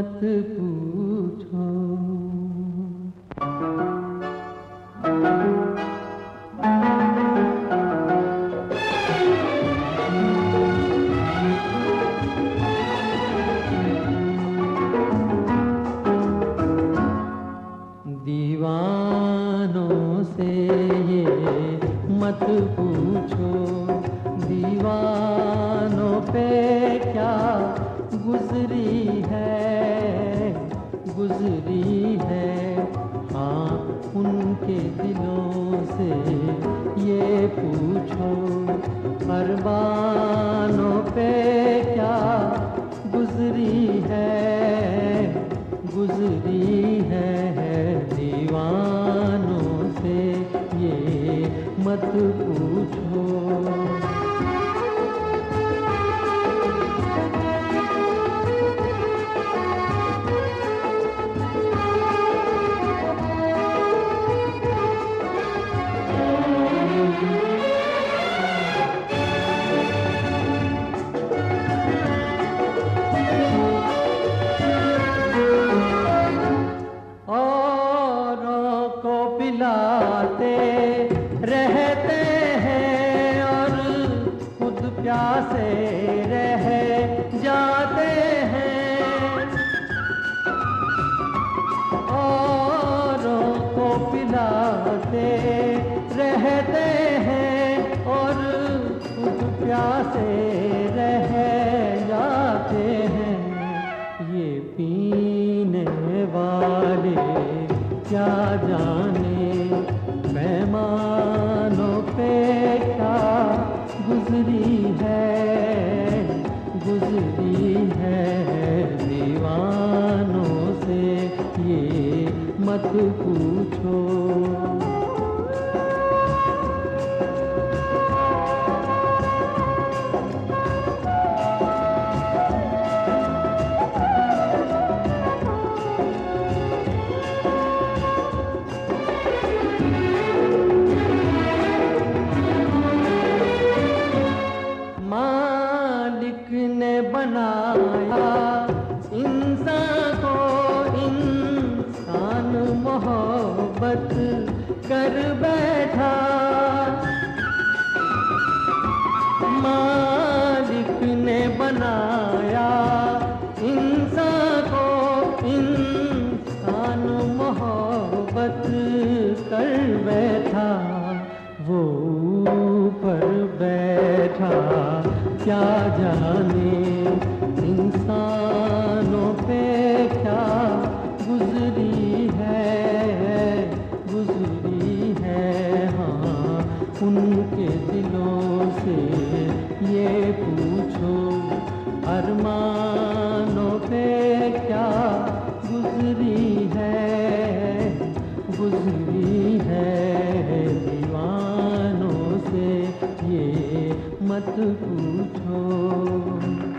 मत पूछो। दीवानों से ये मत पूछो। दीवानों पे क्या गुजरी से ये पूछो अरबानों पे क्या गुजरी है? गुजरी है दीवानों से ये मत पूछो। खुद प्यासे रह जाते हैं। औरों को पिलाते रहते हैं और खुद प्यासे रह जाते हैं। ये पीने वाले क्या जाने पैमानों पे क्या गुजरी गुजरी है दीवानों से ये मत पूछो। मोहब्बत कर बैठा। मालिक ने बनाया इंसान को इंसान मोहब्बत कर बैठा। वो पर बैठा, क्या जाने उनके दिलों से ये पूछो, अरमानों पे क्या गुजरी है? गुजरी है दीवानों से ये मत पूछो।